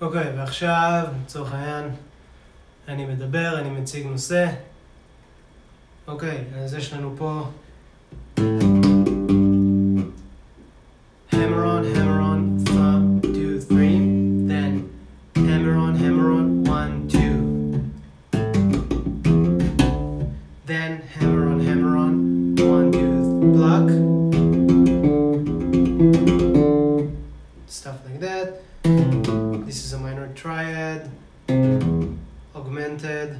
אוקיי, ועכשיו, לצורך העניין, אני מדבר, אני מציג נושא. אוקיי, אז יש לנו פה... hammer on, hammer on, three. Then hammer on, hammer on, one, two. Then hammer on, hammer on, one, two, block. Stuff like that. triad, augmented,